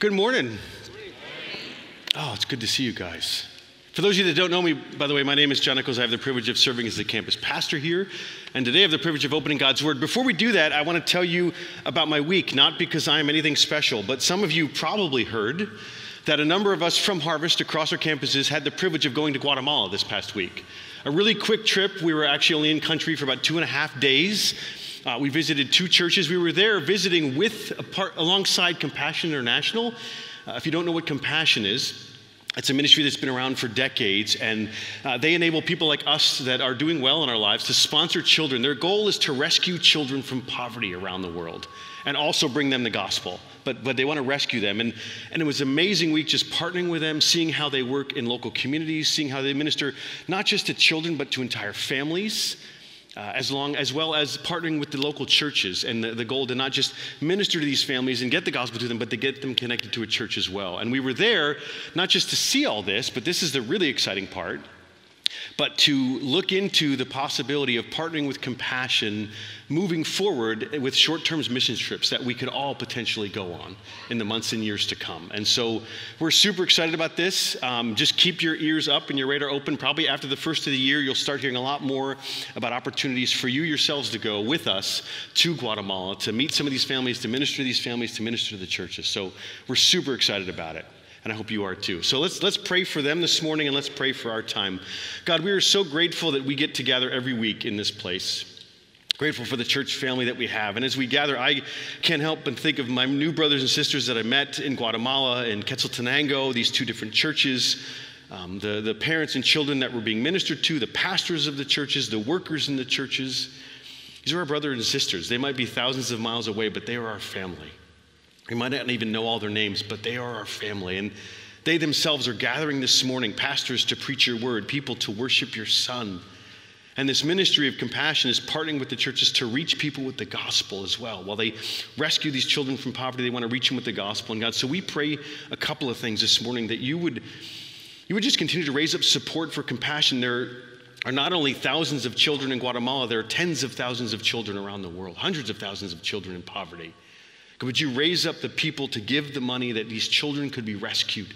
Good morning. Oh, it's good to see you guys. For those of you that don't know me, by the way, my name is John Nichols. I have the privilege of serving as the campus pastor here. And today I have the privilege of opening God's Word. Before we do that, I want to tell you about my week, not because I am anything special, but some of you probably heard that a number of us from Harvest across our campuses had the privilege of going to Guatemala this past week. A really quick trip. We were actually only in country for about two and a half days. Uh, we visited two churches. We were there visiting with alongside Compassion International. Uh, if you don't know what Compassion is, it's a ministry that's been around for decades, and uh, they enable people like us that are doing well in our lives to sponsor children. Their goal is to rescue children from poverty around the world and also bring them the gospel. But, but they want to rescue them. And, and it was an amazing week just partnering with them, seeing how they work in local communities, seeing how they minister not just to children, but to entire families uh, as, long, as well as partnering with the local churches and the, the, goal to not just minister to these families and get the gospel to them, but to get them connected to a church as well. And we were there not just to see all this, but this is the really exciting part but to look into the possibility of partnering with compassion moving forward with short term mission trips that we could all potentially go on in the months and years to come. And so we're super excited about this. Um, just keep your ears up and your radar open. Probably after the first of the year, you'll start hearing a lot more about opportunities for you yourselves to go with us to Guatemala to meet some of these families, to minister to these families, to minister to the churches. So we're super excited about it and I hope you are too. So let's let's pray for them this morning and let's pray for our time. God, we are so grateful that we get together every week in this place. Grateful for the church family that we have. And as we gather, I can't help but think of my new brothers and sisters that I met in Guatemala and Quetzaltenango, these two different churches, um, the, the parents and children that were being ministered to, the pastors of the churches, the workers in the churches. These are our brothers and sisters. They might be thousands of miles away, but they are our family. We might not even know all their names, but they are our family. And they themselves are gathering this morning, pastors to preach your word, people to worship your son. And this ministry of compassion is partnering with the churches to reach people with the gospel as well. While they rescue these children from poverty, they want to reach them with the gospel and God. So we pray a couple of things this morning that you would you would just continue to raise up support for compassion. There are not only thousands of children in Guatemala, there are tens of thousands of children around the world, hundreds of thousands of children in poverty. Would you raise up the people to give the money that these children could be rescued,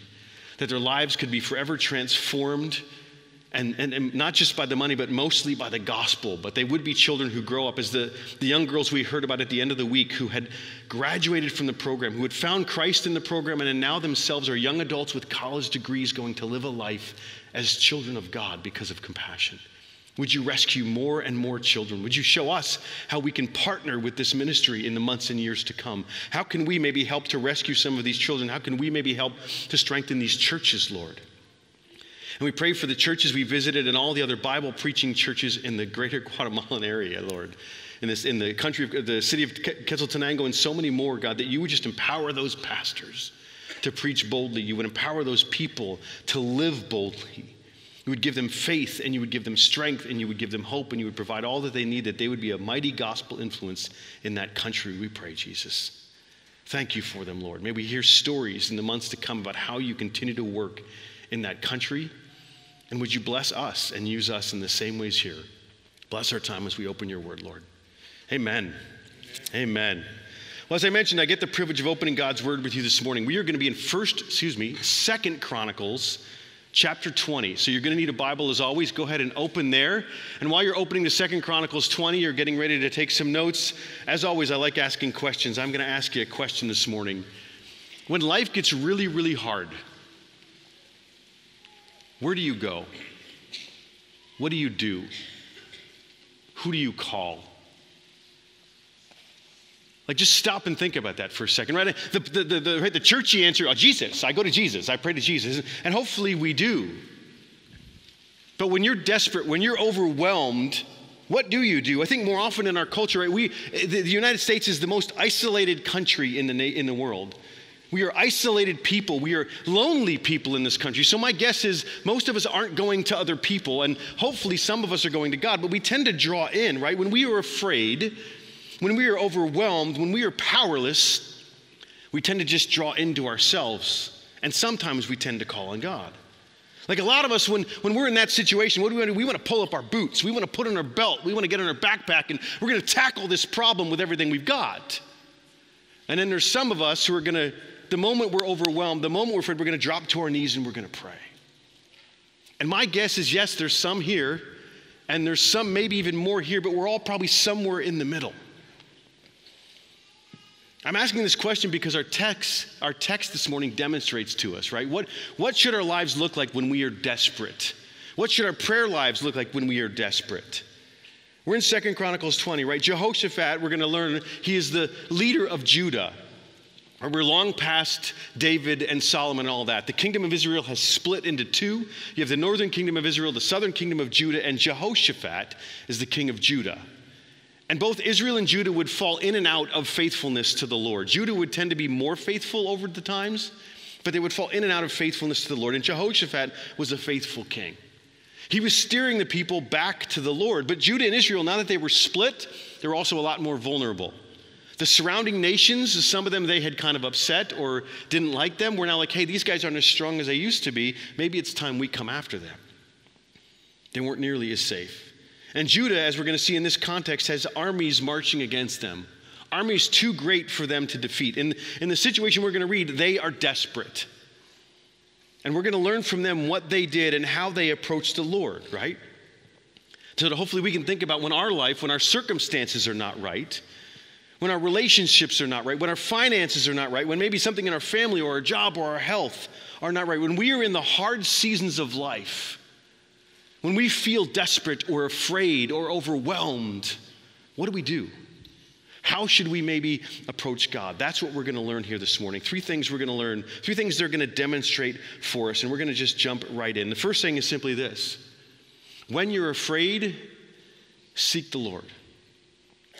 that their lives could be forever transformed? And, and, and, not just by the money, but mostly by the gospel. But they would be children who grow up as the, the young girls we heard about at the end of the week who had graduated from the program, who had found Christ in the program, and now themselves are young adults with college degrees going to live a life as children of God because of compassion. Would you rescue more and more children? Would you show us how we can partner with this ministry in the months and years to come? How can we maybe help to rescue some of these children? How can we maybe help to strengthen these churches, Lord? And we pray for the churches we visited and all the other Bible preaching churches in the greater Guatemalan area, Lord. In, this, in the country of the city of Quetzaltenango and so many more, God, that you would just empower those pastors to preach boldly. You would empower those people to live boldly. You would give them faith and you would give them strength and you would give them hope and you would provide all that they need that they would be a mighty gospel influence in that country. We pray, Jesus. Thank you for them, Lord. May we hear stories in the months to come about how you continue to work in that country. And would you bless us and use us in the same ways here? Bless our time as we open your word, Lord. Amen. Amen. Amen. Well, as I mentioned, I get the privilege of opening God's word with you this morning. We are going to be in first, excuse me, second Chronicles chapter 20. So you're going to need a Bible as always. Go ahead and open there. And while you're opening the Second Chronicles 20, you're getting ready to take some notes. As always, I like asking questions. I'm going to ask you a question this morning. When life gets really, really hard, where do you go? What do you do? Who do you call? Like, just stop and think about that for a second, right? The, the, the, the, the churchy answer, oh, Jesus. I go to Jesus. I pray to Jesus. And hopefully we do. But when you're desperate, when you're overwhelmed, what do you do? I think more often in our culture, right, we, the, the United States is the most isolated country in the, in the world. We are isolated people. We are lonely people in this country. So, my guess is most of us aren't going to other people, and hopefully some of us are going to God, but we tend to draw in, right? When we are afraid, when we are overwhelmed, when we are powerless, we tend to just draw into ourselves. And sometimes we tend to call on God. Like a lot of us, when, when we're in that situation, what do we want to do? We want to pull up our boots. We want to put on our belt. We want to get on our backpack, and we're going to tackle this problem with everything we've got. And then there's some of us who are going to the moment we're overwhelmed, the moment we're afraid, we're going to drop to our knees and we're going to pray. And my guess is yes, there's some here, and there's some maybe even more here, but we're all probably somewhere in the middle. I'm asking this question because our text, our text this morning demonstrates to us, right? What, what should our lives look like when we are desperate? What should our prayer lives look like when we are desperate? We're in Second Chronicles 20, right? Jehoshaphat, we're going to learn, he is the leader of Judah. We're long past David and Solomon and all that. The kingdom of Israel has split into two. You have the northern kingdom of Israel, the southern kingdom of Judah, and Jehoshaphat is the king of Judah. And both Israel and Judah would fall in and out of faithfulness to the Lord. Judah would tend to be more faithful over the times, but they would fall in and out of faithfulness to the Lord. And Jehoshaphat was a faithful king. He was steering the people back to the Lord. But Judah and Israel, now that they were split, they were also a lot more vulnerable. The surrounding nations, some of them they had kind of upset or didn't like them, were now like, hey, these guys aren't as strong as they used to be. Maybe it's time we come after them. They weren't nearly as safe. And Judah, as we're going to see in this context, has armies marching against them. Armies too great for them to defeat. In, in the situation we're going to read, they are desperate. And we're going to learn from them what they did and how they approached the Lord, right? So that hopefully we can think about when our life, when our circumstances are not right, when our relationships are not right, when our finances are not right, when maybe something in our family or our job or our health are not right, when we are in the hard seasons of life, when we feel desperate or afraid or overwhelmed, what do we do? How should we maybe approach God? That's what we're going to learn here this morning. Three things we're going to learn, three things they're going to demonstrate for us, and we're going to just jump right in. The first thing is simply this when you're afraid, seek the Lord.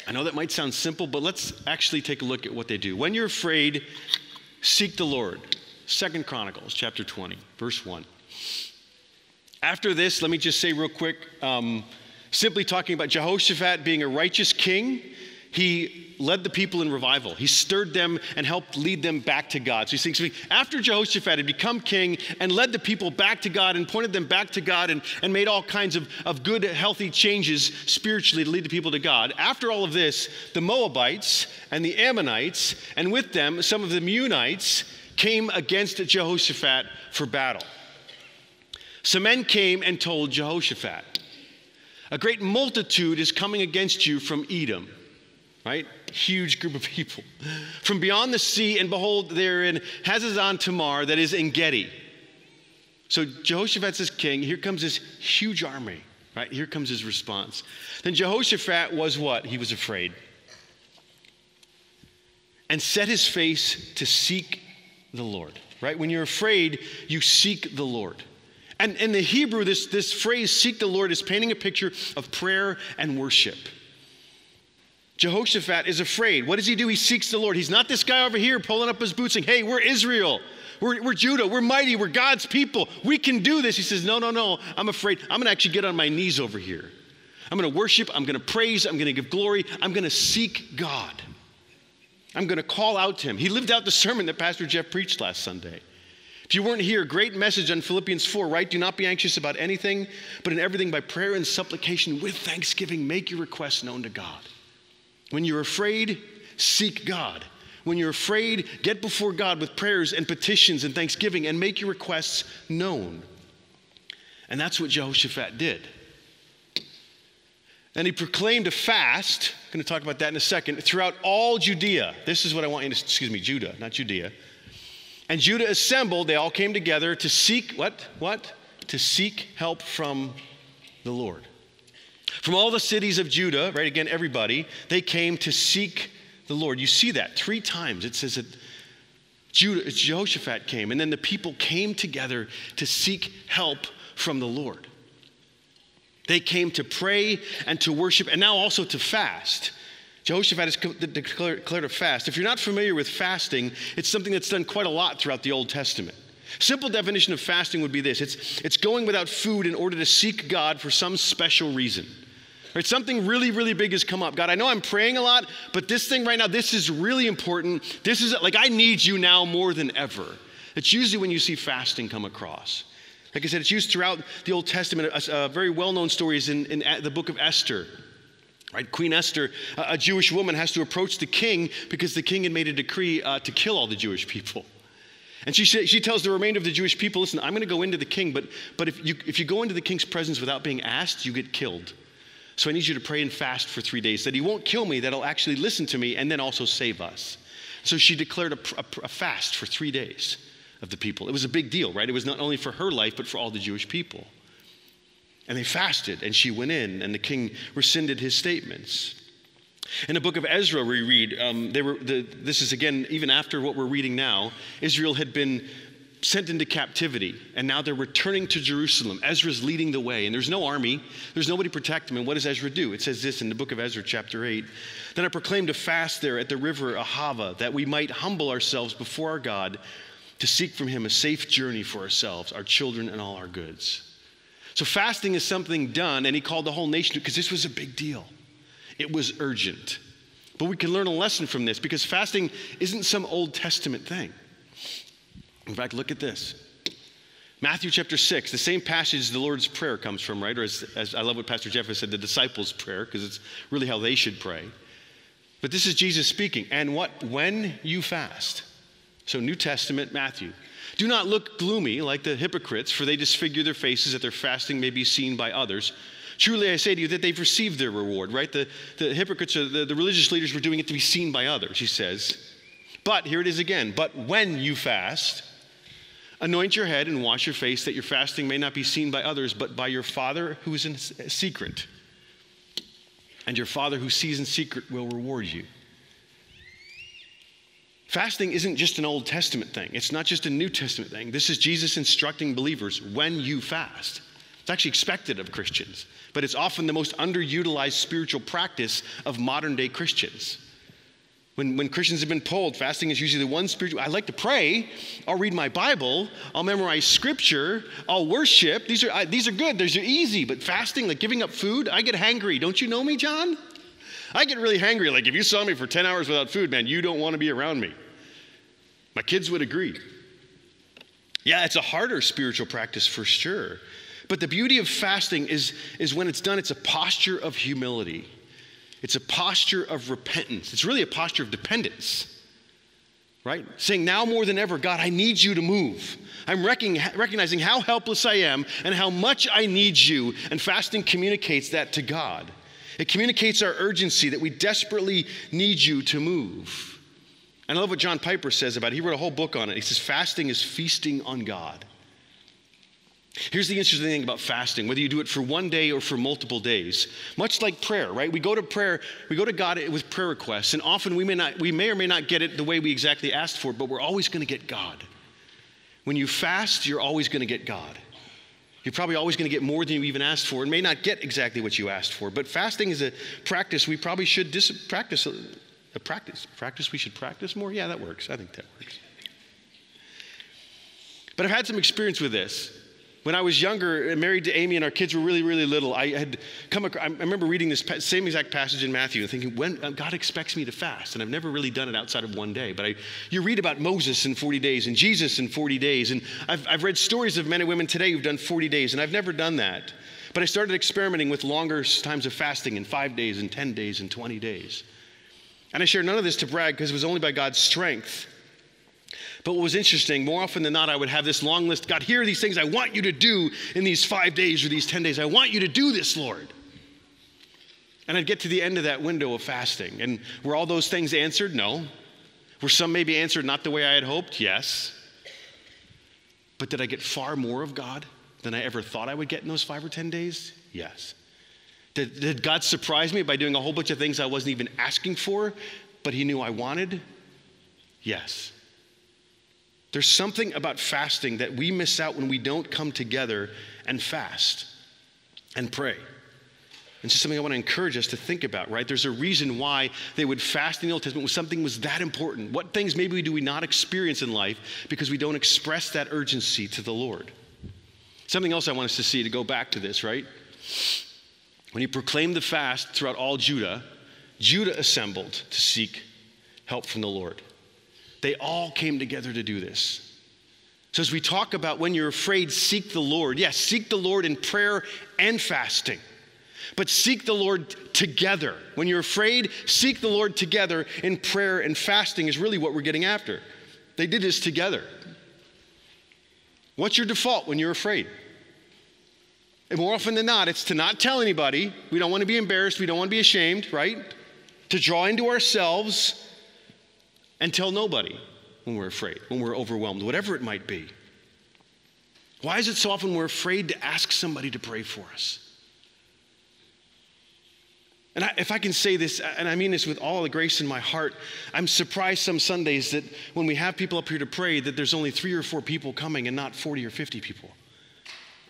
I know that might sound simple, but let's actually take a look at what they do. When you're afraid, seek the Lord. Second Chronicles chapter 20, verse 1. After this, let me just say real quick um, simply talking about Jehoshaphat being a righteous king, he led the people in revival. He stirred them and helped lead them back to God. So he's saying, after Jehoshaphat had become king and led the people back to God and pointed them back to God and, and made all kinds of, of good, healthy changes spiritually to lead the people to God, after all of this, the Moabites and the Ammonites, and with them some of the Meunites, came against Jehoshaphat for battle. Some men came and told Jehoshaphat, A great multitude is coming against you from Edom, right? Huge group of people. From beyond the sea, and behold, they're in Hazazon Tamar, that is Engedi. So Jehoshaphat says, King, here comes this huge army, right? Here comes his response. Then Jehoshaphat was what? He was afraid. And set his face to seek the Lord, right? When you're afraid, you seek the Lord. And in the Hebrew, this, this phrase, seek the Lord, is painting a picture of prayer and worship. Jehoshaphat is afraid. What does he do? He seeks the Lord. He's not this guy over here pulling up his boots saying, Hey, we're Israel. We're, we're Judah. We're mighty. We're God's people. We can do this. He says, No, no, no. I'm afraid. I'm going to actually get on my knees over here. I'm going to worship. I'm going to praise. I'm going to give glory. I'm going to seek God. I'm going to call out to him. He lived out the sermon that Pastor Jeff preached last Sunday. If you weren't here, great message on Philippians 4, right? Do not be anxious about anything, but in everything by prayer and supplication with thanksgiving, make your requests known to God. When you're afraid, seek God. When you're afraid, get before God with prayers and petitions and thanksgiving and make your requests known. And that's what Jehoshaphat did. And he proclaimed a fast, I'm going to talk about that in a second, throughout all Judea. This is what I want you to, excuse me, Judah, not Judea. And Judah assembled, they all came together to seek what? What? To seek help from the Lord. From all the cities of Judah, right? Again, everybody, they came to seek the Lord. You see that three times. It says that Judah, Jehoshaphat came, and then the people came together to seek help from the Lord. They came to pray and to worship, and now also to fast. Jehoshaphat has declared a fast. If you're not familiar with fasting, it's something that's done quite a lot throughout the Old Testament. Simple definition of fasting would be this it's, it's going without food in order to seek God for some special reason. Right? Something really, really big has come up. God, I know I'm praying a lot, but this thing right now, this is really important. This is like I need you now more than ever. It's usually when you see fasting come across. Like I said, it's used throughout the Old Testament. A, a very well known story is in, in the book of Esther. Right? Queen Esther, a Jewish woman, has to approach the king because the king had made a decree uh, to kill all the Jewish people. And she, she tells the remainder of the Jewish people listen, I'm going to go into the king, but, but if, you, if you go into the king's presence without being asked, you get killed. So I need you to pray and fast for three days, that he won't kill me, that he'll actually listen to me and then also save us. So she declared a, a, a fast for three days of the people. It was a big deal, right? It was not only for her life, but for all the Jewish people. And they fasted, and she went in, and the king rescinded his statements. In the book of Ezra, we read, um, they were, the, this is again, even after what we're reading now, Israel had been sent into captivity, and now they're returning to Jerusalem. Ezra's leading the way, and there's no army, there's nobody to protect them. And what does Ezra do? It says this in the book of Ezra, chapter 8. Then I proclaimed a fast there at the river Ahava, that we might humble ourselves before our God to seek from him a safe journey for ourselves, our children, and all our goods. So fasting is something done, and he called the whole nation because this was a big deal. It was urgent. But we can learn a lesson from this because fasting isn't some Old Testament thing. In fact, look at this. Matthew chapter 6, the same passage the Lord's Prayer comes from, right? Or as, as I love what Pastor Jeff has said, the disciples' prayer, because it's really how they should pray. But this is Jesus speaking. And what? When you fast. So, New Testament, Matthew. Do not look gloomy like the hypocrites, for they disfigure their faces that their fasting may be seen by others. Truly, I say to you that they've received their reward, right? The, the hypocrites, the, the religious leaders were doing it to be seen by others, he says. But here it is again. But when you fast, Anoint your head and wash your face, that your fasting may not be seen by others, but by your Father who is in secret. And your Father who sees in secret will reward you. Fasting isn't just an Old Testament thing, it's not just a New Testament thing. This is Jesus instructing believers when you fast. It's actually expected of Christians, but it's often the most underutilized spiritual practice of modern day Christians. When, when Christians have been told fasting is usually the one spiritual, I like to pray, I'll read my Bible, I'll memorize scripture, I'll worship. These are, I, these are good, these are easy, but fasting, like giving up food, I get hangry. Don't you know me, John? I get really hangry. Like if you saw me for 10 hours without food, man, you don't want to be around me. My kids would agree. Yeah, it's a harder spiritual practice for sure. But the beauty of fasting is, is when it's done, it's a posture of humility. It's a posture of repentance. It's really a posture of dependence, right? Saying, now more than ever, God, I need you to move. I'm recognizing how helpless I am and how much I need you. And fasting communicates that to God. It communicates our urgency that we desperately need you to move. And I love what John Piper says about it. He wrote a whole book on it. He says, fasting is feasting on God. Here's the interesting thing about fasting, whether you do it for one day or for multiple days. Much like prayer, right? We go to prayer, we go to God with prayer requests, and often we may not we may or may not get it the way we exactly asked for, but we're always going to get God. When you fast, you're always going to get God. You're probably always going to get more than you even asked for and may not get exactly what you asked for. But fasting is a practice we probably should dis- practice a practice. Practice we should practice more? Yeah, that works. I think that works. But I've had some experience with this. When I was younger, uh, married to Amy, and our kids were really, really little, I had come across, I remember reading this same exact passage in Matthew and thinking, when uh, God expects me to fast. And I've never really done it outside of one day. But I, you read about Moses in 40 days and Jesus in 40 days. And I've, I've read stories of men and women today who've done 40 days, and I've never done that. But I started experimenting with longer times of fasting in five days and 10 days and 20 days. And I share none of this to brag because it was only by God's strength but what was interesting, more often than not, I would have this long list God, here are these things I want you to do in these five days or these 10 days. I want you to do this, Lord. And I'd get to the end of that window of fasting. And were all those things answered? No. Were some maybe answered not the way I had hoped? Yes. But did I get far more of God than I ever thought I would get in those five or 10 days? Yes. Did, did God surprise me by doing a whole bunch of things I wasn't even asking for, but He knew I wanted? Yes. There's something about fasting that we miss out when we don't come together and fast and pray. It's just something I want to encourage us to think about, right? There's a reason why they would fast in the Old Testament when something was that important. What things maybe do we not experience in life because we don't express that urgency to the Lord? Something else I want us to see to go back to this, right? When he proclaimed the fast throughout all Judah, Judah assembled to seek help from the Lord. They all came together to do this. So, as we talk about when you're afraid, seek the Lord. Yes, seek the Lord in prayer and fasting. But seek the Lord together. When you're afraid, seek the Lord together in prayer and fasting, is really what we're getting after. They did this together. What's your default when you're afraid? And more often than not, it's to not tell anybody. We don't want to be embarrassed. We don't want to be ashamed, right? To draw into ourselves and tell nobody when we're afraid, when we're overwhelmed, whatever it might be. Why is it so often we're afraid to ask somebody to pray for us? And I, if I can say this, and I mean this with all the grace in my heart, I'm surprised some Sundays that when we have people up here to pray, that there's only three or four people coming and not 40 or 50 people.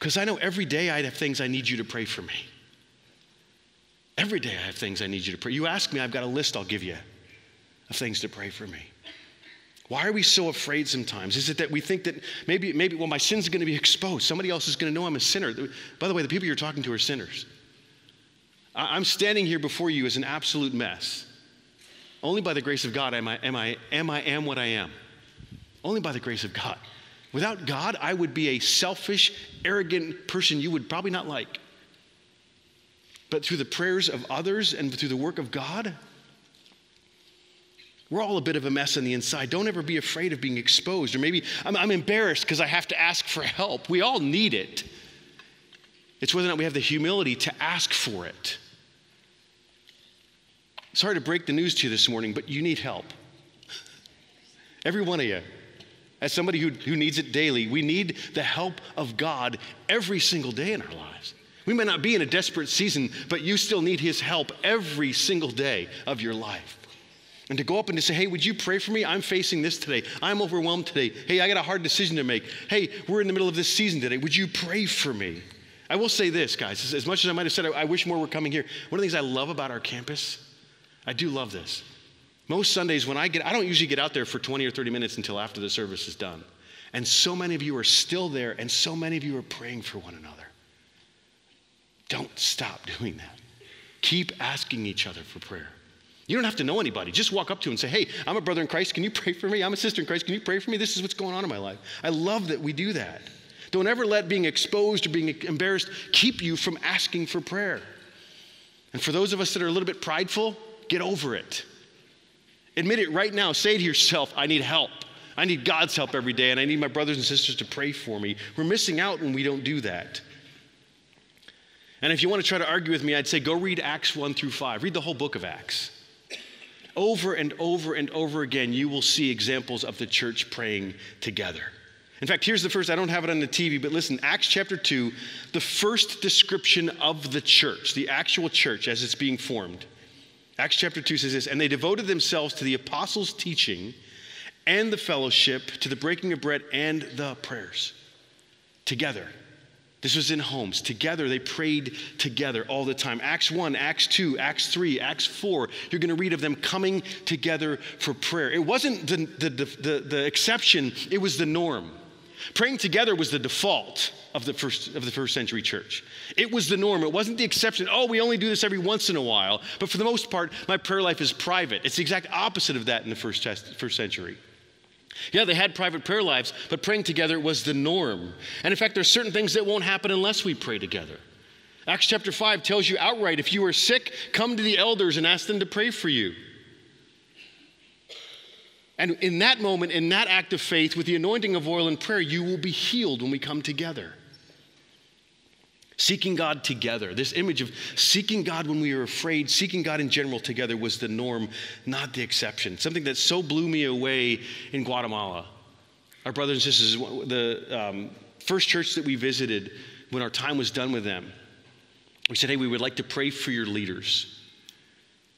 Because I know every day I have things I need you to pray for me. Every day I have things I need you to pray. You ask me, I've got a list I'll give you of things to pray for me. Why are we so afraid sometimes? Is it that we think that maybe, maybe, well, my sin's are going to be exposed. Somebody else is going to know I'm a sinner. By the way, the people you're talking to are sinners. I'm standing here before you as an absolute mess. Only by the grace of God am I, am I, am I am what I am. Only by the grace of God. Without God, I would be a selfish, arrogant person you would probably not like. But through the prayers of others and through the work of God, we're all a bit of a mess on the inside. Don't ever be afraid of being exposed. Or maybe I'm, I'm embarrassed because I have to ask for help. We all need it. It's whether or not we have the humility to ask for it. Sorry to break the news to you this morning, but you need help. Every one of you. As somebody who, who needs it daily, we need the help of God every single day in our lives. We may not be in a desperate season, but you still need His help every single day of your life. And to go up and to say, hey, would you pray for me? I'm facing this today. I'm overwhelmed today. Hey, I got a hard decision to make. Hey, we're in the middle of this season today. Would you pray for me? I will say this, guys. As much as I might have said, I, I wish more were coming here. One of the things I love about our campus, I do love this. Most Sundays, when I get, I don't usually get out there for 20 or 30 minutes until after the service is done. And so many of you are still there, and so many of you are praying for one another. Don't stop doing that. Keep asking each other for prayer. You don't have to know anybody. Just walk up to them and say, Hey, I'm a brother in Christ. Can you pray for me? I'm a sister in Christ. Can you pray for me? This is what's going on in my life. I love that we do that. Don't ever let being exposed or being embarrassed keep you from asking for prayer. And for those of us that are a little bit prideful, get over it. Admit it right now. Say to yourself, I need help. I need God's help every day, and I need my brothers and sisters to pray for me. We're missing out when we don't do that. And if you want to try to argue with me, I'd say go read Acts 1 through 5. Read the whole book of Acts. Over and over and over again, you will see examples of the church praying together. In fact, here's the first, I don't have it on the TV, but listen, Acts chapter 2, the first description of the church, the actual church as it's being formed. Acts chapter 2 says this, and they devoted themselves to the apostles' teaching and the fellowship, to the breaking of bread and the prayers together. This was in homes. Together, they prayed together all the time. Acts 1, Acts 2, Acts 3, Acts 4, you're going to read of them coming together for prayer. It wasn't the, the, the, the, exception, it was the norm. Praying together was the default of the, first, of the first century church. It was the norm. It wasn't the exception. Oh, we only do this every once in a while. But for the most part, my prayer life is private. It's the exact opposite of that in the first, first century. Yeah, they had private prayer lives, but praying together was the norm. And in fact, there's certain things that won't happen unless we pray together. Acts chapter 5 tells you outright if you are sick, come to the elders and ask them to pray for you. And in that moment, in that act of faith, with the anointing of oil and prayer, you will be healed when we come together. Seeking God together. This image of seeking God when we are afraid, seeking God in general together was the norm, not the exception. Something that so blew me away in Guatemala. Our brothers and sisters, the um, first church that we visited, when our time was done with them, we said, Hey, we would like to pray for your leaders.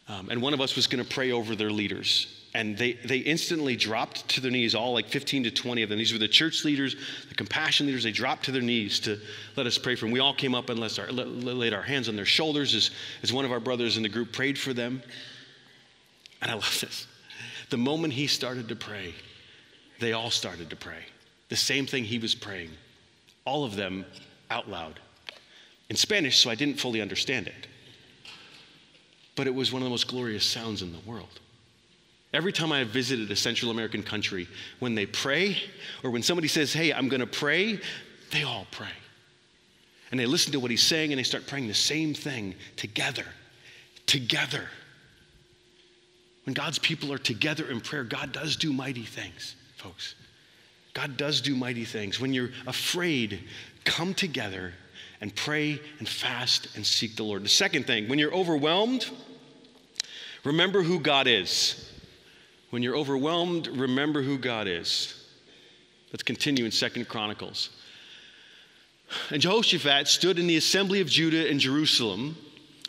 Um, and one of us was going to pray over their leaders and they, they instantly dropped to their knees, all like 15 to 20 of them. These were the church leaders, the compassion leaders. They dropped to their knees to let us pray for them. We all came up and our, laid our hands on their shoulders as, as one of our brothers in the group prayed for them. And I love this. The moment he started to pray, they all started to pray. The same thing he was praying, all of them out loud. In Spanish, so I didn't fully understand it. But it was one of the most glorious sounds in the world. Every time I have visited a Central American country, when they pray, or when somebody says, Hey, I'm going to pray, they all pray. And they listen to what he's saying and they start praying the same thing together. Together. When God's people are together in prayer, God does do mighty things, folks. God does do mighty things. When you're afraid, come together and pray and fast and seek the Lord. The second thing, when you're overwhelmed, remember who God is. When you're overwhelmed, remember who God is. Let's continue in Second Chronicles. And Jehoshaphat stood in the assembly of Judah in Jerusalem,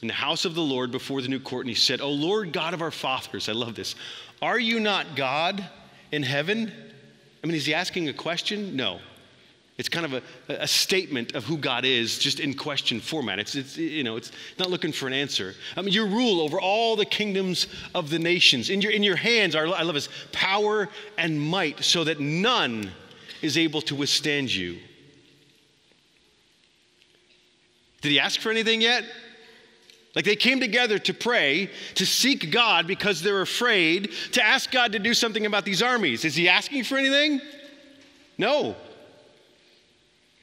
in the house of the Lord before the new court, and he said, O Lord God of our fathers, I love this. Are you not God in heaven? I mean, is he asking a question? No. It's kind of a, a statement of who God is, just in question format. It's, it's, you know, it's not looking for an answer. I mean, you rule over all the kingdoms of the nations. In your, in your hands, are, I love this, power and might, so that none is able to withstand you. Did he ask for anything yet? Like they came together to pray, to seek God because they're afraid, to ask God to do something about these armies. Is he asking for anything? No.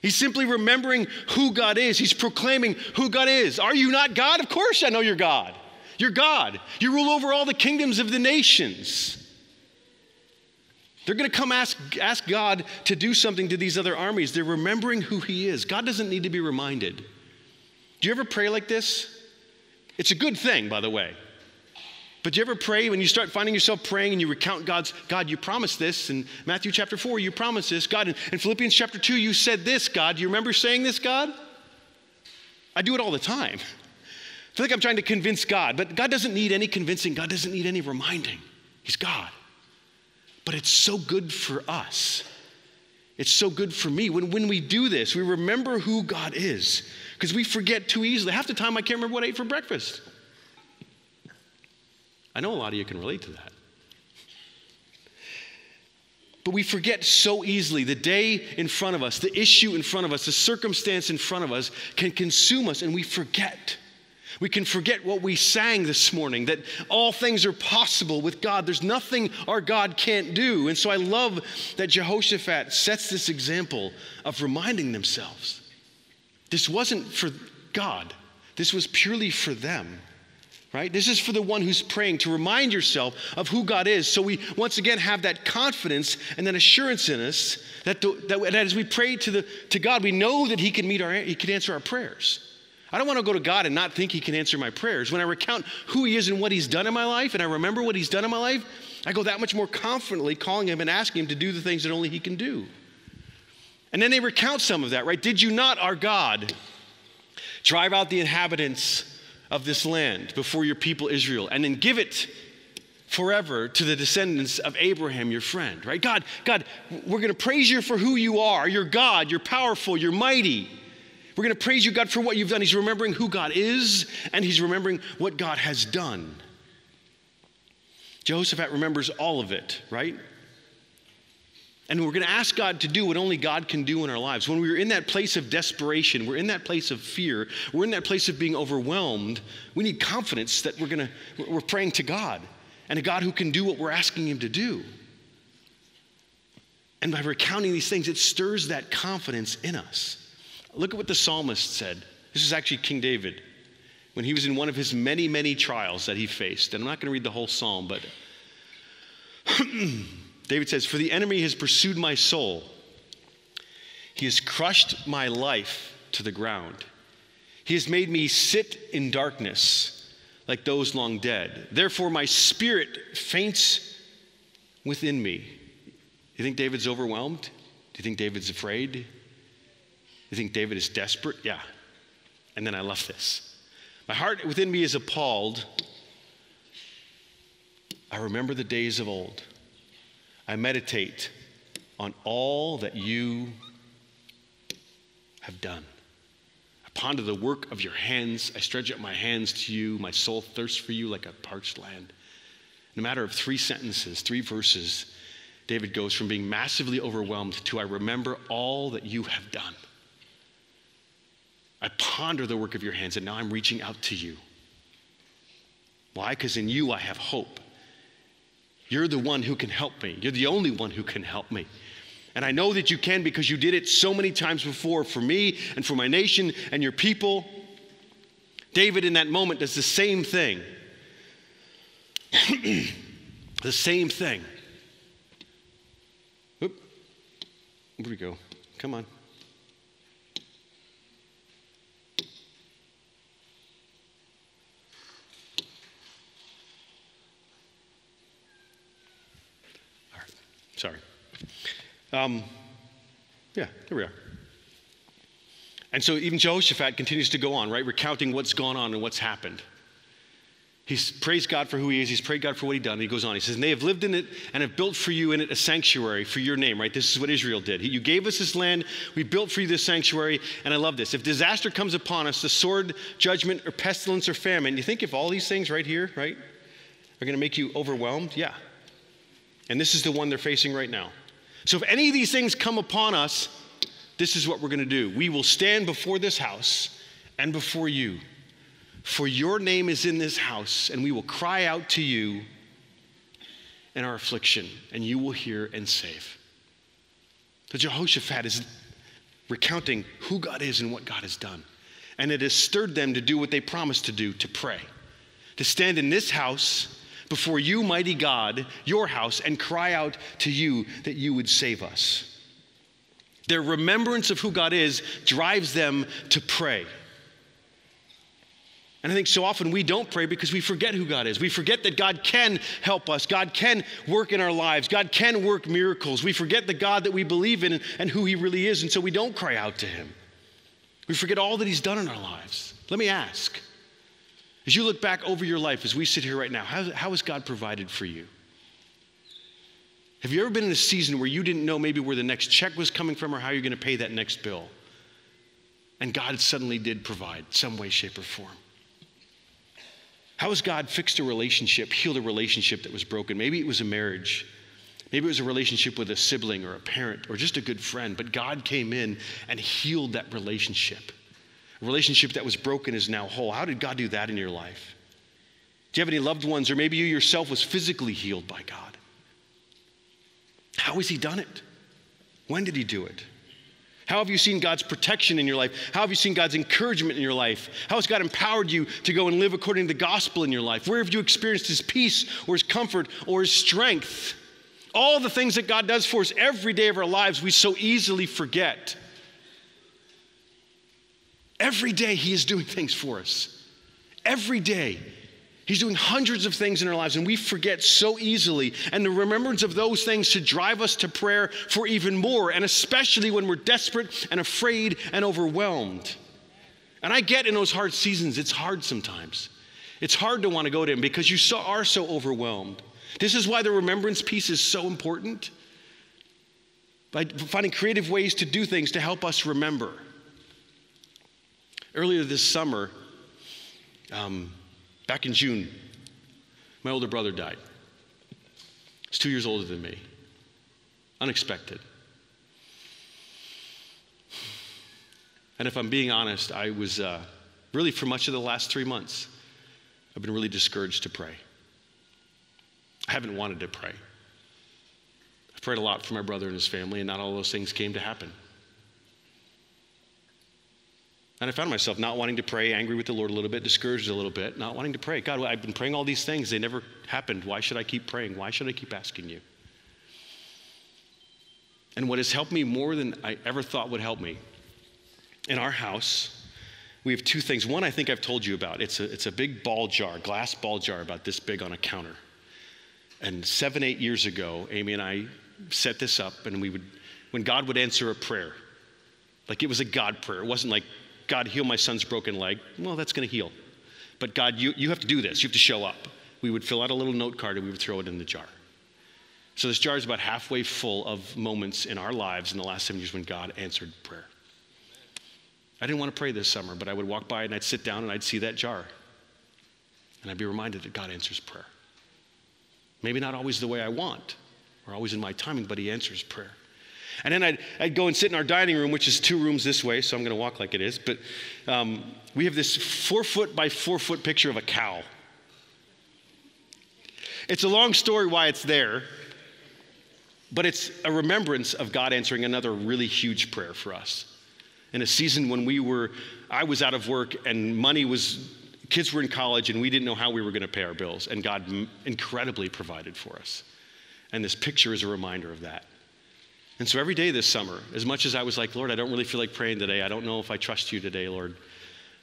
He's simply remembering who God is. He's proclaiming who God is. Are you not God? Of course I know you're God. You're God. You rule over all the kingdoms of the nations. They're going to come ask, ask God to do something to these other armies. They're remembering who He is. God doesn't need to be reminded. Do you ever pray like this? It's a good thing, by the way. But do you ever pray when you start finding yourself praying and you recount God's, God, you promised this. In Matthew chapter 4, you promised this. God, in, in Philippians chapter 2, you said this, God. Do you remember saying this, God? I do it all the time. I feel like I'm trying to convince God, but God doesn't need any convincing. God doesn't need any reminding. He's God. But it's so good for us. It's so good for me. When, when we do this, we remember who God is because we forget too easily. Half the time, I can't remember what I ate for breakfast. I know a lot of you can relate to that. But we forget so easily. The day in front of us, the issue in front of us, the circumstance in front of us can consume us, and we forget. We can forget what we sang this morning that all things are possible with God. There's nothing our God can't do. And so I love that Jehoshaphat sets this example of reminding themselves this wasn't for God, this was purely for them right? This is for the one who's praying to remind yourself of who God is. So we once again have that confidence and that assurance in us that, the, that, that as we pray to, the, to God, we know that He can meet our, He can answer our prayers. I don't want to go to God and not think He can answer my prayers. When I recount who He is and what He's done in my life, and I remember what He's done in my life, I go that much more confidently calling Him and asking Him to do the things that only He can do. And then they recount some of that, right? Did you not, our God, drive out the inhabitants of this land before your people Israel, and then give it forever to the descendants of Abraham, your friend, right? God, God, we're going to praise you for who you are. You're God, you're powerful, you're mighty. We're going to praise you, God, for what you've done. He's remembering who God is, and he's remembering what God has done. Jehoshaphat remembers all of it, right? And we're going to ask God to do what only God can do in our lives. When we're in that place of desperation, we're in that place of fear, we're in that place of being overwhelmed, we need confidence that we're going to we're praying to God and a God who can do what we're asking him to do. And by recounting these things, it stirs that confidence in us. Look at what the psalmist said. This is actually King David when he was in one of his many, many trials that he faced. And I'm not going to read the whole psalm, but David says, For the enemy has pursued my soul, he has crushed my life to the ground. He has made me sit in darkness like those long dead. Therefore, my spirit faints within me. You think David's overwhelmed? Do you think David's afraid? Do you think David is desperate? Yeah. And then I love this. My heart within me is appalled. I remember the days of old. I meditate on all that you have done. I ponder the work of your hands. I stretch out my hands to you. My soul thirsts for you like a parched land. In a matter of three sentences, three verses, David goes from being massively overwhelmed to I remember all that you have done. I ponder the work of your hands, and now I'm reaching out to you. Why? Because in you I have hope. You're the one who can help me. You're the only one who can help me. And I know that you can because you did it so many times before for me and for my nation and your people. David, in that moment, does the same thing. the same thing. Oop. Where'd we go? Come on. All right. Sorry. Um, yeah, here we are. And so even Jehoshaphat continues to go on, right, recounting what's gone on and what's happened. He's praised God for who he is. He's prayed God for what he's done. And He goes on. He says, And they have lived in it and have built for you in it a sanctuary for your name, right? This is what Israel did. You gave us this land. We built for you this sanctuary. And I love this. If disaster comes upon us, the sword, judgment, or pestilence or famine, you think if all these things right here, right, are going to make you overwhelmed? Yeah. And this is the one they're facing right now. So if any of these things come upon us, this is what we're going to do. We will stand before this house and before you. For your name is in this house, and we will cry out to you in our affliction, and you will hear and save. So Jehoshaphat is recounting who God is and what God has done. And it has stirred them to do what they promised to do to pray, to stand in this house before you, mighty God, your house, and cry out to you that you would save us. Their remembrance of who God is drives them to pray. And I think so often we don't pray because we forget who God is. We forget that God can help us. God can work in our lives. God can work miracles. We forget the God that we believe in and who He really is. And so we don't cry out to Him. We forget all that He's done in our lives. Let me ask as you look back over your life, as we sit here right now, how, how has God provided for you? Have you ever been in a season where you didn't know maybe where the next check was coming from or how you're going to pay that next bill? And God suddenly did provide some way, shape, or form. How has God fixed a relationship, healed a relationship that was broken? Maybe it was a marriage. Maybe it was a relationship with a sibling or a parent or just a good friend, but God came in and healed that relationship. Relationship that was broken is now whole. How did God do that in your life? Do you have any loved ones, or maybe you yourself was physically healed by God? How has He done it? When did He do it? How have you seen God's protection in your life? How have you seen God's encouragement in your life? How has God empowered you to go and live according to the gospel in your life? Where have you experienced His peace or His comfort or His strength? All the things that God does for us every day of our lives, we so easily forget. Every day, He is doing things for us. Every day. He's doing hundreds of things in our lives, and we forget so easily. And the remembrance of those things should drive us to prayer for even more, and especially when we're desperate and afraid and overwhelmed. And I get in those hard seasons, it's hard sometimes. It's hard to want to go to Him because you so, are so overwhelmed. This is why the remembrance piece is so important. By finding creative ways to do things to help us remember. Earlier this summer, um, Back in June, my older brother died. He's two years older than me. Unexpected. And if I'm being honest, I was uh, really, for much of the last three months, I've been really discouraged to pray. I haven't wanted to pray. I've prayed a lot for my brother and his family, and not all those things came to happen. And I found myself not wanting to pray, angry with the Lord a little bit, discouraged a little bit, not wanting to pray. God, I've been praying all these things. They never happened. Why should I keep praying? Why should I keep asking you? And what has helped me more than I ever thought would help me, in our house, we have two things. One, I think I've told you about. It's a, it's a big ball jar, glass ball jar, about this big on a counter. And seven, eight years ago, Amy and I set this up, and we would, when God would answer a prayer, like it was a God prayer. It wasn't like God, heal my son's broken leg. Well, that's going to heal. But God, you, you have to do this. You have to show up. We would fill out a little note card and we would throw it in the jar. So this jar is about halfway full of moments in our lives in the last seven years when God answered prayer. I didn't want to pray this summer, but I would walk by and I'd sit down and I'd see that jar. And I'd be reminded that God answers prayer. Maybe not always the way I want or always in my timing, but He answers prayer. And then I'd, I'd go and sit in our dining room, which is two rooms this way, so I'm going to walk like it is. But um, we have this four foot by four foot picture of a cow. It's a long story why it's there, but it's a remembrance of God answering another really huge prayer for us. In a season when we were, I was out of work and money was, kids were in college and we didn't know how we were going to pay our bills, and God incredibly provided for us. And this picture is a reminder of that. And so every day this summer, as much as I was like, Lord, I don't really feel like praying today, I don't know if I trust you today, Lord,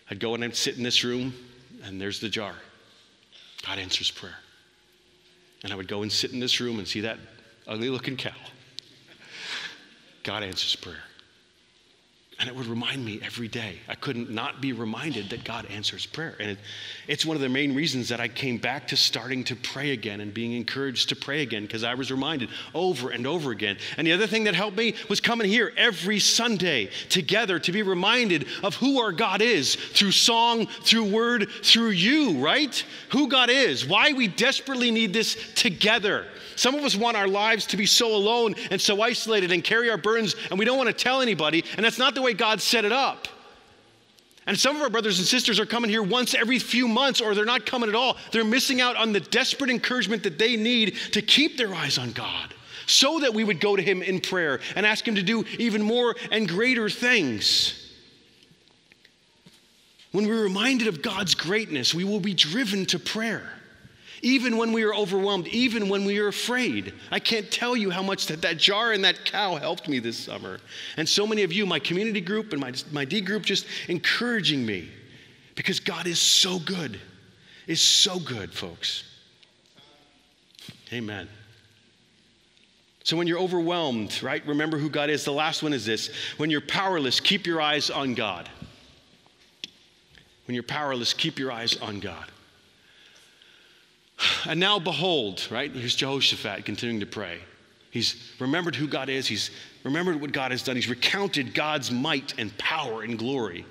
I'd go and I'd sit in this room, and there's the jar. God answers prayer. And I would go and sit in this room and see that ugly looking cow. God answers prayer. And it would remind me every day. I couldn't not be reminded that God answers prayer. And it, it's one of the main reasons that I came back to starting to pray again and being encouraged to pray again because I was reminded over and over again. And the other thing that helped me was coming here every Sunday together to be reminded of who our God is through song, through word, through you, right? Who God is, why we desperately need this together. Some of us want our lives to be so alone and so isolated and carry our burdens, and we don't want to tell anybody, and that's not the way God set it up. And some of our brothers and sisters are coming here once every few months, or they're not coming at all. They're missing out on the desperate encouragement that they need to keep their eyes on God so that we would go to Him in prayer and ask Him to do even more and greater things. When we're reminded of God's greatness, we will be driven to prayer even when we are overwhelmed, even when we are afraid. I can't tell you how much that, that jar and that cow helped me this summer. And so many of you, my community group and my, my D group, just encouraging me because God is so good, is so good, folks. Amen. So when you're overwhelmed, right, remember who God is. The last one is this when you're powerless, keep your eyes on God. When you're powerless, keep your eyes on God. And now behold, right? Here's Jehoshaphat continuing to pray. He's remembered who God is, he's remembered what God has done, he's recounted God's might and power and glory.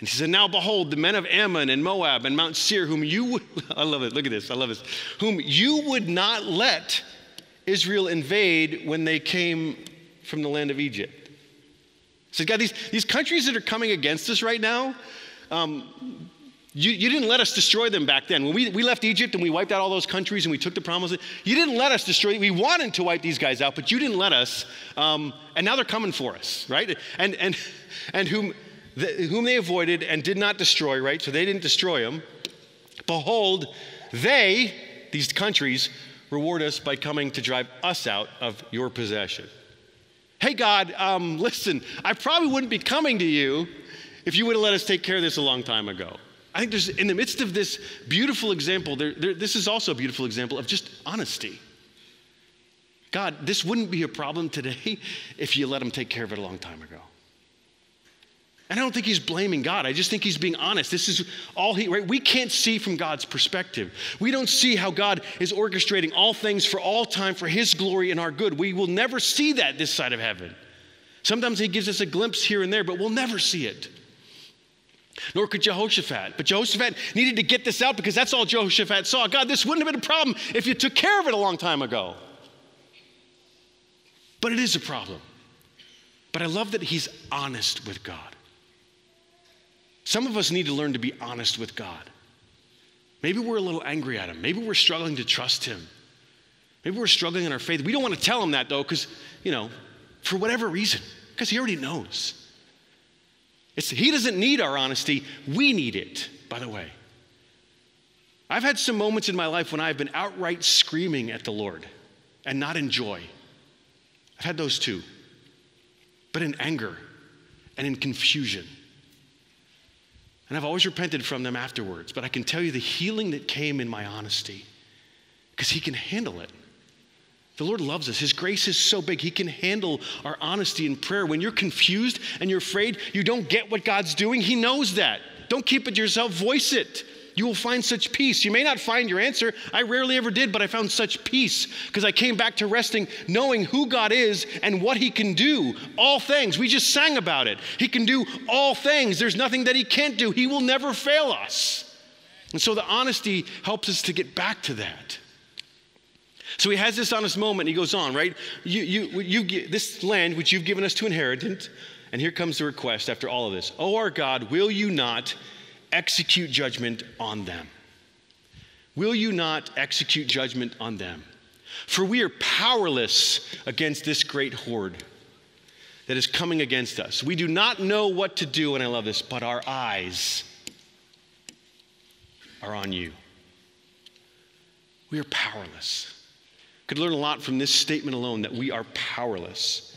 And he said, Now behold, the men of Ammon and Moab and Mount Seir, whom you would, I love it, look at this, I love this, whom you would not let Israel invade when they came from the land of Egypt. Said, God, these, these countries that are coming against us right now, um, you, you, didn't let us destroy them back then. When we, we left Egypt and we wiped out all those countries and we took the promises, you didn't let us destroy. We wanted to wipe these guys out, but you didn't let us. Um, and now they're coming for us, right? And, and, and whom, the, whom they avoided and did not destroy, right? So they didn't destroy them. Behold, they, these countries, reward us by coming to drive us out of your possession. Hey, God, um, listen, I probably wouldn't be coming to you if you would have let us take care of this a long time ago. I think there's, in the midst of this beautiful example, there, there, this is also a beautiful example of just honesty. God, this wouldn't be a problem today if you let him take care of it a long time ago. And I don't think he's blaming God. I just think he's being honest. This is all he, right? We can't see from God's perspective. We don't see how God is orchestrating all things for all time for his glory and our good. We will never see that this side of heaven. Sometimes he gives us a glimpse here and there, but we'll never see it. Nor could Jehoshaphat. But Jehoshaphat needed to get this out because that's all Jehoshaphat saw. God, this wouldn't have been a problem if you took care of it a long time ago. But it is a problem. But I love that he's honest with God. Some of us need to learn to be honest with God. Maybe we're a little angry at him. Maybe we're struggling to trust him. Maybe we're struggling in our faith. We don't want to tell him that though, because, you know, for whatever reason, because he already knows. It's, he doesn't need our honesty, we need it, by the way. I've had some moments in my life when I've been outright screaming at the Lord and not in joy. I've had those too, but in anger and in confusion. And I've always repented from them afterwards, but I can tell you the healing that came in my honesty because He can handle it. The Lord loves us. His grace is so big. He can handle our honesty in prayer. When you're confused and you're afraid you don't get what God's doing, He knows that. Don't keep it to yourself, voice it. You will find such peace. You may not find your answer. I rarely ever did, but I found such peace because I came back to resting knowing who God is and what He can do. All things. We just sang about it. He can do all things. There's nothing that He can't do. He will never fail us. And so the honesty helps us to get back to that. So he has this honest moment. He goes on, right? You, you, you, this land which you've given us to inherit, and here comes the request after all of this. Oh, our God, will you not execute judgment on them? Will you not execute judgment on them? For we are powerless against this great horde that is coming against us. We do not know what to do, and I love this, but our eyes are on you. We are powerless could learn a lot from this statement alone that we are powerless.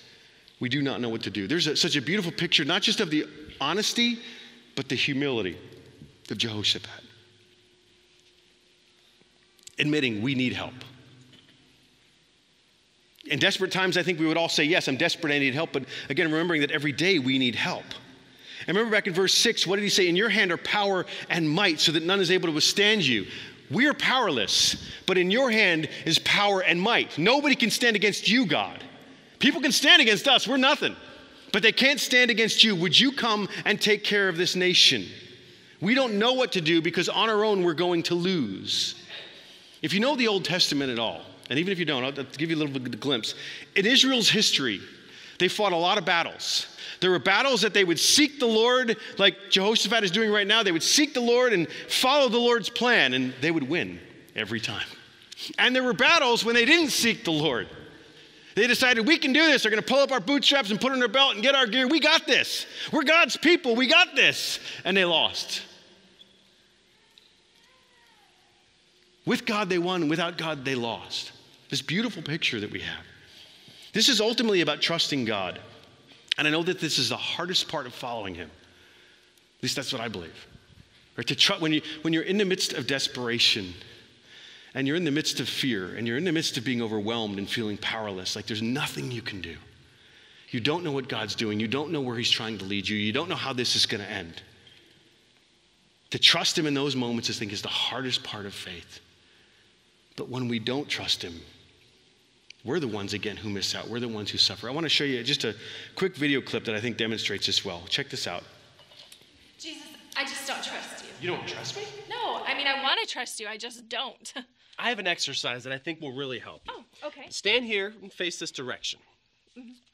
we do not know what to do. There's a, such a beautiful picture, not just of the honesty, but the humility of Jehoshaphat. Admitting we need help. In desperate times, I think we would all say, Yes, I'm desperate, I need help. But again, remembering that every day we need help. And remember back in verse 6, what did he say? In your hand are power and might, so that none is able to withstand you. We are powerless, but in your hand is power and might. Nobody can stand against you, God. People can stand against us, we're nothing. But they can't stand against you. Would you come and take care of this nation? We don't know what to do because on our own we're going to lose. If you know the Old Testament at all, and even if you don't, I'll give you a little bit of a glimpse. In Israel's history, they fought a lot of battles. There were battles that they would seek the Lord, like Jehoshaphat is doing right now. They would seek the Lord and follow the Lord's plan, and they would win every time. And there were battles when they didn't seek the Lord. They decided, we can do this. They're going to pull up our bootstraps and put on their belt and get our gear. We got this. We're God's people. We got this. And they lost. With God, they won. Without God, they lost. This beautiful picture that we have. This is ultimately about trusting God. And I know that this is the hardest part of following Him. At least that's what I believe. Right? To tr- when, you, when you're in the midst of desperation, and you're in the midst of fear, and you're in the midst of being overwhelmed and feeling powerless, like there's nothing you can do. You don't know what God's doing. You don't know where He's trying to lead you. You don't know how this is going to end. To trust Him in those moments, I think, is the hardest part of faith. But when we don't trust Him, we're the ones, again, who miss out. We're the ones who suffer. I want to show you just a quick video clip that I think demonstrates this well. Check this out. Jesus, I just don't trust you. You don't trust me? No, I mean, I want to trust you, I just don't. I have an exercise that I think will really help you. oh, okay. Stand here and face this direction.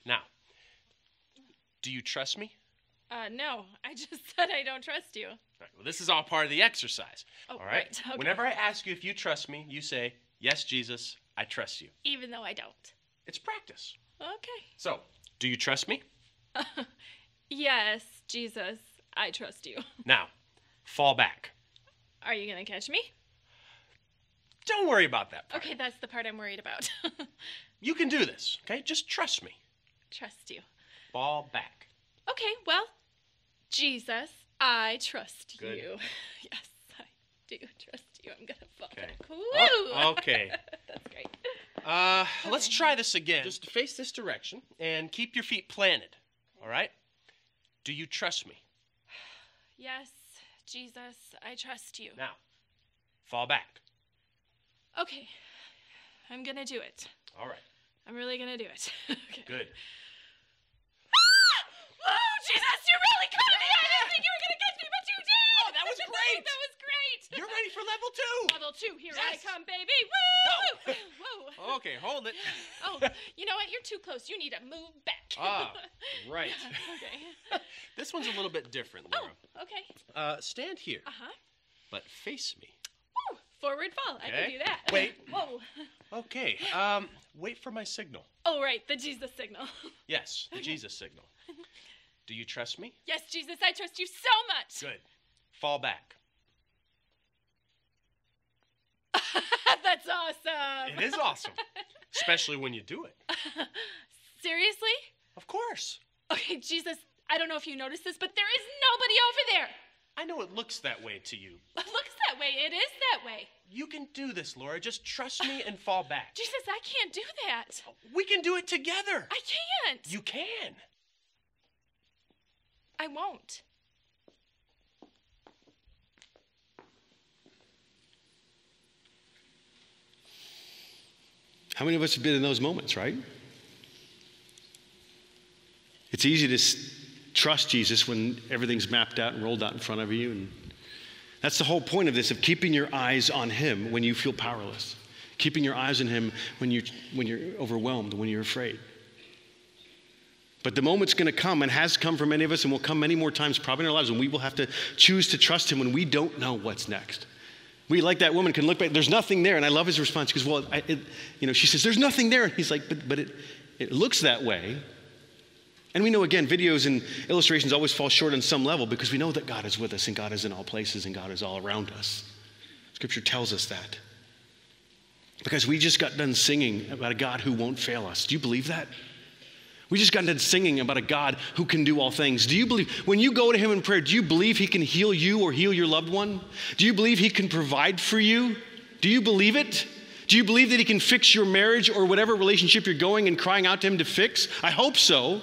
Now, do you trust me? Uh, no, I just said I don't trust you. All right, well, this is all part of the exercise. Oh, all right? right, okay. Whenever I ask you if you trust me, you say, Yes, Jesus, I trust you. Even though I don't. It's practice. Okay. So, do you trust me? Yes, Jesus, I trust you. Now, fall back. Are you gonna catch me? Don't worry about that. Part. Okay, that's the part I'm worried about. You can do this, okay? Just trust me. trust you. Fall back. Okay, well, Jesus, I trust Good. you. Yes, I do trust you. I'm gonna fall Okay. back. Oh, okay. that's great. Uh, let's try this again. Just face this direction and keep your feet planted. All right? Do you trust me? Yes, Jesus, I trust you. Now, fall back. Okay, I'm gonna do it. All right. I'm really gonna do it. okay. Good. Oh, Jesus, you really caught me! I didn't think you were gonna catch me, but you did! Oh, that was great! that was great! You're ready for level two. Level two, here Yes. I come, baby! Woo! Whoa! Okay, hold it. Oh, you know what? You're too close. You need to move back. Ah, right. okay. This one's a little bit different, Laura. Oh, okay. Uh, stand here, Uh huh. but face me. Woo! Forward fall. I can do that. Wait. Whoa. Okay. Um, wait for my signal. Oh, right. The Jesus signal. Yes, the Jesus signal. Do you trust me? yes, Jesus, I trust you so much. Good. Fall back. That's awesome. It is awesome, especially when you do it. Seriously? Of course. Okay, Jesus, I don't know if you noticed this, but there is nobody over there. I know it looks that way to you. It looks that way. It is that way. You can do this, Laura. Just trust me and fall back. Jesus, I can't do that. We can do it together. I can't. You can. I won't. How many of us have been in those moments, right? It's easy to trust Jesus when everything's mapped out and rolled out in front of you. And that's the whole point of this of keeping your eyes on Him when you feel powerless, keeping your eyes on Him when, you, when you're overwhelmed, when you're afraid. But the moment's going to come and has come for many of us and will come many more times probably in our lives when we will have to choose to trust Him when we don't know what's next. We, like that woman, can look back, there's nothing there. And I love his response. because Well, I, it, you know, she says, There's nothing there. And he's like, But, but it, it looks that way. And we know, again, videos and illustrations always fall short on some level because we know that God is with us and God is in all places and God is all around us. Scripture tells us that. Because we just got done singing about a God who won't fail us. Do you believe that? We just got done singing about a God who can do all things. Do you believe, when you go to Him in prayer, do you believe He can heal you or heal your loved one? Do you believe He can provide for you? Do you believe it? Do you believe that He can fix your marriage or whatever relationship you're going and crying out to Him to fix? I hope so.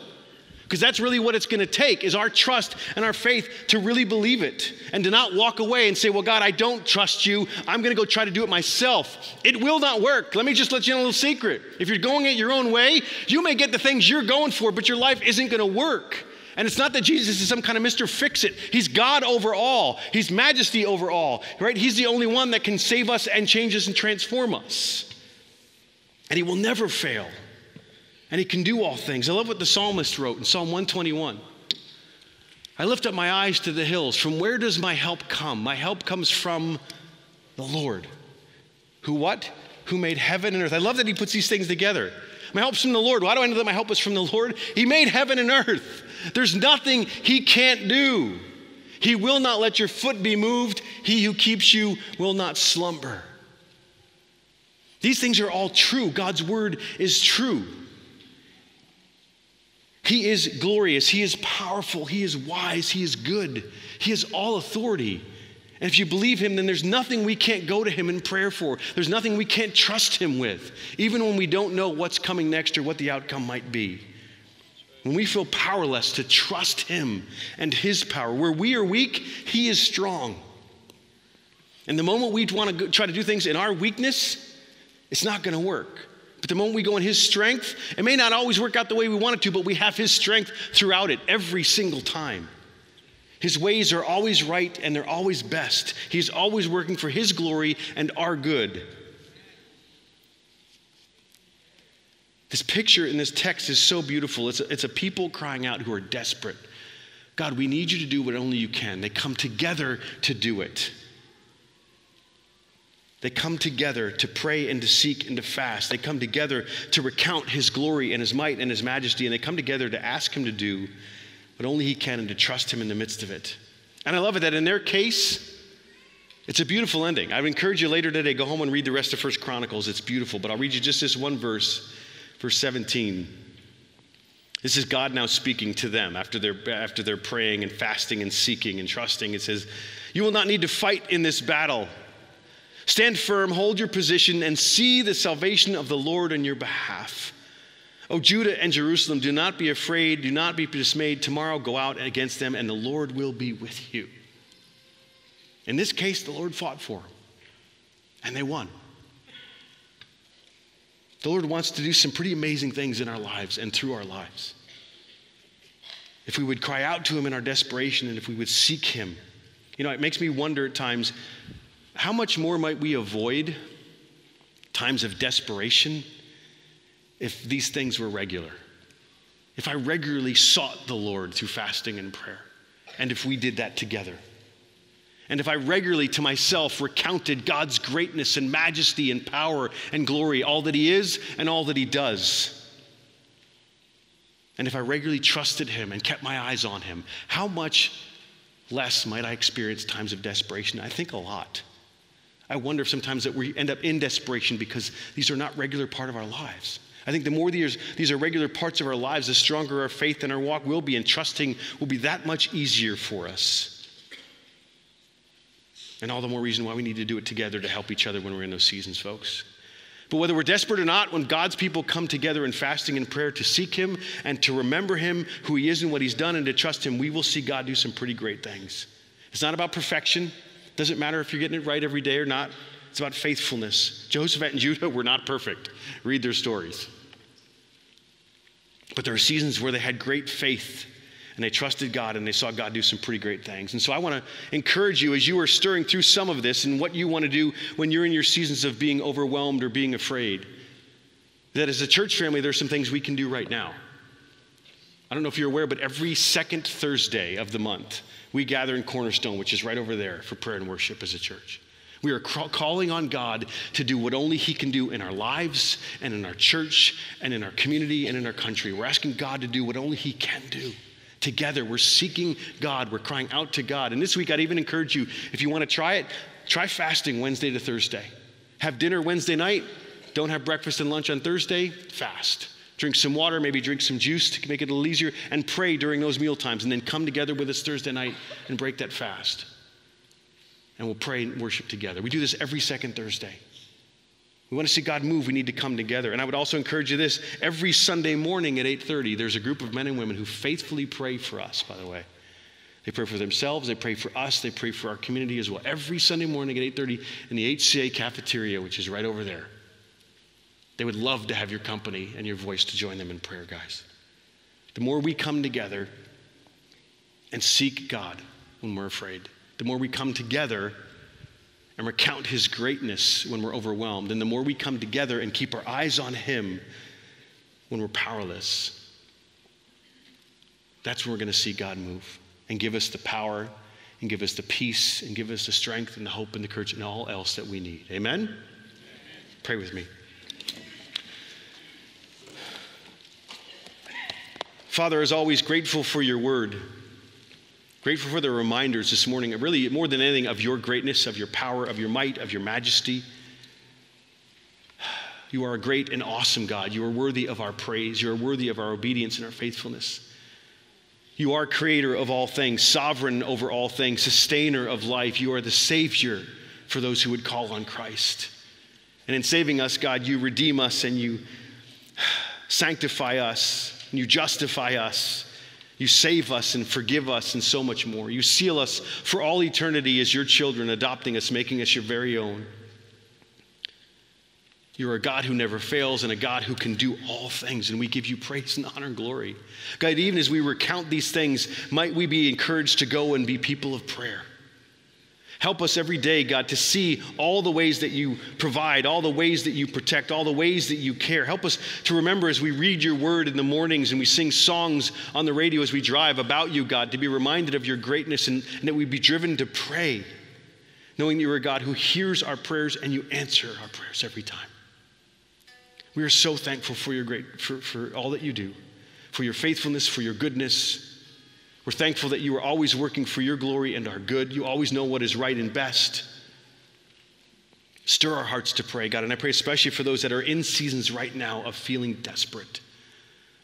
Because that's really what it's going to take is our trust and our faith to really believe it and to not walk away and say, Well, God, I don't trust you. I'm going to go try to do it myself. It will not work. Let me just let you know a little secret. If you're going it your own way, you may get the things you're going for, but your life isn't going to work. And it's not that Jesus is some kind of Mr. Fix It. He's God over all, He's majesty over all, right? He's the only one that can save us and change us and transform us. And He will never fail and he can do all things. I love what the psalmist wrote in Psalm 121. I lift up my eyes to the hills. From where does my help come? My help comes from the Lord. Who what? Who made heaven and earth. I love that he puts these things together. My help's from the Lord. Why do I know that my help is from the Lord? He made heaven and earth. There's nothing he can't do. He will not let your foot be moved. He who keeps you will not slumber. These things are all true. God's word is true. He is glorious. He is powerful. He is wise. He is good. He has all authority. And if you believe him, then there's nothing we can't go to him in prayer for. There's nothing we can't trust him with, even when we don't know what's coming next or what the outcome might be. When we feel powerless to trust him and his power, where we are weak, he is strong. And the moment we want to try to do things in our weakness, it's not going to work. But the moment we go in His strength, it may not always work out the way we want it to, but we have His strength throughout it every single time. His ways are always right and they're always best. He's always working for His glory and our good. This picture in this text is so beautiful. It's a, it's a people crying out who are desperate. God, we need you to do what only you can. They come together to do it. They come together to pray and to seek and to fast. They come together to recount his glory and his might and his majesty. And they come together to ask him to do what only he can and to trust him in the midst of it. And I love it that in their case, it's a beautiful ending. I would encourage you later today, go home and read the rest of First Chronicles. It's beautiful. But I'll read you just this one verse, verse 17. This is God now speaking to them after they're, after they're praying and fasting and seeking and trusting. It says, You will not need to fight in this battle. Stand firm, hold your position, and see the salvation of the Lord on your behalf. O Judah and Jerusalem, do not be afraid, do not be dismayed. Tomorrow go out against them, and the Lord will be with you. In this case, the Lord fought for them, and they won. The Lord wants to do some pretty amazing things in our lives and through our lives. If we would cry out to Him in our desperation and if we would seek Him. You know, it makes me wonder at times how much more might we avoid times of desperation if these things were regular? If I regularly sought the Lord through fasting and prayer, and if we did that together. And if I regularly to myself recounted God's greatness and majesty and power and glory, all that He is and all that He does. And if I regularly trusted Him and kept my eyes on Him, how much less might I experience times of desperation? I think a lot. I wonder sometimes that we end up in desperation because these are not regular part of our lives. I think the more these, these are regular parts of our lives, the stronger our faith and our walk will be, and trusting will be that much easier for us. And all the more reason why we need to do it together to help each other when we're in those seasons, folks. But whether we're desperate or not, when God's people come together in fasting and prayer to seek Him and to remember Him, who He is and what He's done, and to trust Him, we will see God do some pretty great things. It's not about perfection, doesn't matter if you're getting it right every day or not. It's about faithfulness. Jehoshaphat and Judah were not perfect. Read their stories. But there are seasons where they had great faith and they trusted God and they saw God do some pretty great things. And so I want to encourage you as you are stirring through some of this and what you want to do when you're in your seasons of being overwhelmed or being afraid, that as a church family, there's some things we can do right now. I don't know if you're aware, but every second Thursday of the month, we gather in Cornerstone, which is right over there, for prayer and worship as a church. We are calling on God to do what only He can do in our lives and in our church and in our community and in our country. We're asking God to do what only He can do. Together, we're seeking God. We're crying out to God. And this week, I'd even encourage you if you want to try it, try fasting Wednesday to Thursday. Have dinner Wednesday night. Don't have breakfast and lunch on Thursday. Fast. Drink some water, maybe drink some juice to make it a little easier, and pray during those meal times, and then come together with us Thursday night and break that fast. And we'll pray and worship together. We do this every second Thursday. We want to see God move, we need to come together. And I would also encourage you this every Sunday morning at 8:30, there's a group of men and women who faithfully pray for us, by the way. They pray for themselves, they pray for us, they pray for our community as well. Every Sunday morning at 8:30 in the HCA cafeteria, which is right over there. They would love to have your company and your voice to join them in prayer, guys. The more we come together and seek God when we're afraid, the more we come together and recount his greatness when we're overwhelmed, and the more we come together and keep our eyes on him when we're powerless, that's when we're going to see God move and give us the power and give us the peace and give us the strength and the hope and the courage and all else that we need. Amen? Amen. Pray with me. Father, as always, grateful for your word. Grateful for the reminders this morning, really more than anything, of your greatness, of your power, of your might, of your majesty. You are a great and awesome God. You are worthy of our praise. You are worthy of our obedience and our faithfulness. You are creator of all things, sovereign over all things, sustainer of life. You are the Savior for those who would call on Christ. And in saving us, God, you redeem us and you sanctify us and you justify us. You save us and forgive us and so much more. You seal us for all eternity as your children, adopting us, making us your very own. You're a God who never fails and a God who can do all things, and we give you praise and honor and glory. God, even as we recount these things, might we be encouraged to go and be people of prayer. Help us every day, God, to see all the ways that you provide, all the ways that you protect, all the ways that you care. Help us to remember as we read your word in the mornings and we sing songs on the radio as we drive about you, God, to be reminded of your greatness and, and that we be driven to pray, knowing that you're a God who hears our prayers and you answer our prayers every time. We are so thankful for your great for, for all that you do, for your faithfulness, for your goodness. We're thankful that you are always working for your glory and our good. You always know what is right and best. Stir our hearts to pray, God. And I pray especially for those that are in seasons right now of feeling desperate,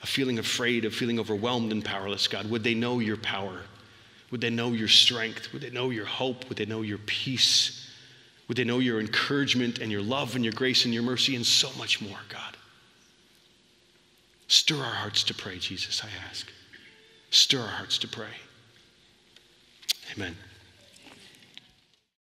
of feeling afraid, of feeling overwhelmed and powerless, God. Would they know your power? Would they know your strength? Would they know your hope? Would they know your peace? Would they know your encouragement and your love and your grace and your mercy and so much more, God? Stir our hearts to pray, Jesus, I ask. Stir our hearts to pray. Amen.